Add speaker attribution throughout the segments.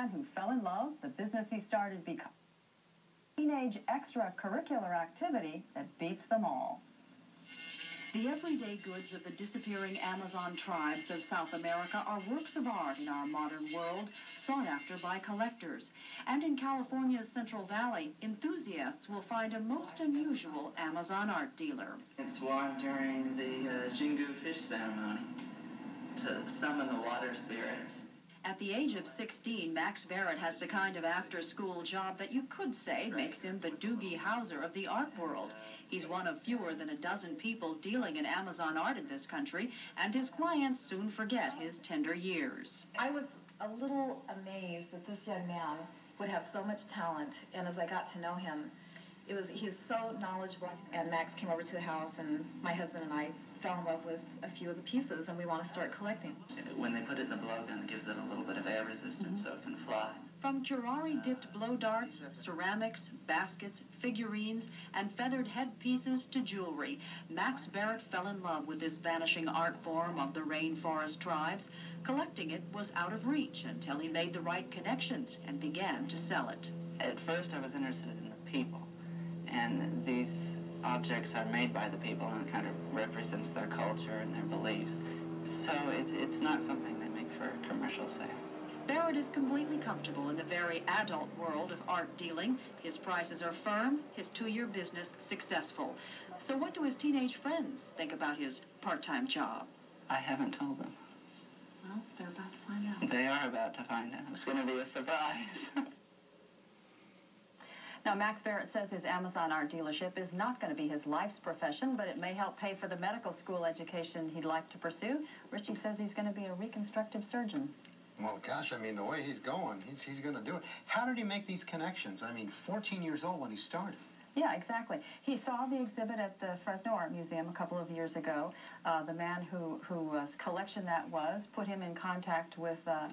Speaker 1: man who fell in love, the business he started become teenage extracurricular activity that beats them all. The everyday goods of the disappearing Amazon tribes of South America are works of art in our modern world, sought after by collectors. And in California's Central Valley, enthusiasts will find a most unusual Amazon art dealer.
Speaker 2: It's worn during the uh, Xingu fish ceremony to summon the water spirits.
Speaker 1: At the age of 16, Max Barrett has the kind of after-school job that you could say makes him the Doogie Howser of the art world. He's one of fewer than a dozen people dealing in Amazon art in this country, and his clients soon forget his tender years.
Speaker 3: I was a little amazed that this young man would have so much talent, and as I got to know him, it was he's so knowledgeable. And Max came over to the house, and my husband and I fell in love with a few of the pieces, and we want to start collecting.
Speaker 2: When they put it in the blow gun, it gives it a little bit of air resistance so it can fly.
Speaker 1: From curare dipped blow darts, ceramics, baskets, figurines, and feathered headpieces to jewelry, Max Barrett fell in love with this vanishing art form of the rainforest tribes. Collecting it was out of reach until he made the right connections and began to sell it.
Speaker 2: At first, I was interested in the people, and these objects are made by the people and it kind of represents their culture and their beliefs. So it, it's not something they make for a commercial sale.
Speaker 1: Barrett is completely comfortable in the very adult world of art dealing. His prices are firm, his two-year business successful. So what do his teenage friends think about his part-time job?
Speaker 2: I haven't told them.
Speaker 1: Well, they're about to find out.
Speaker 2: They are about to find out. It's going to be a surprise.
Speaker 1: Now, Max Barrett says his Amazon art dealership is not going to be his life's profession, but it may help pay for the medical school education he'd like to pursue. Richie says he's going to be a reconstructive surgeon.
Speaker 4: Well, gosh, I mean, the way he's going, he's, he's going to do it. How did he make these connections? I mean, 14 years old when he started.
Speaker 1: Yeah, exactly. He saw the exhibit at the Fresno Art Museum a couple of years ago. Uh, the man who, whose collection that was put him in contact with uh,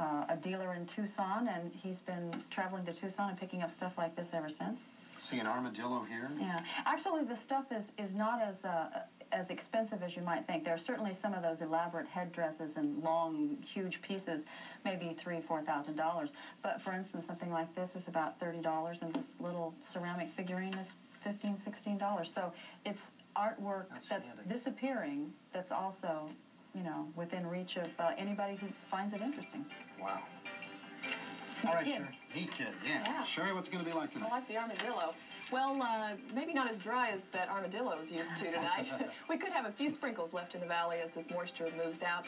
Speaker 1: uh, a dealer in Tucson, and he's been traveling to Tucson and picking up stuff like this ever since.
Speaker 4: See an armadillo here?
Speaker 1: Yeah. Actually, the stuff is, is not as uh, as expensive as you might think. There are certainly some of those elaborate headdresses and long, huge pieces, maybe three, four thousand dollars. But for instance, something like this is about thirty dollars, and this little ceramic figurine is fifteen, sixteen dollars. So it's artwork that's disappearing. That's also, you know, within reach of uh, anybody who finds it interesting.
Speaker 4: Wow. All right, Sherry. Neat kid, yeah. yeah. Sherry, what's going to be like tonight?
Speaker 5: I like the armadillo. Well, uh, maybe not as dry as that armadillo is used to tonight. we could have a few sprinkles left in the valley as this moisture moves out.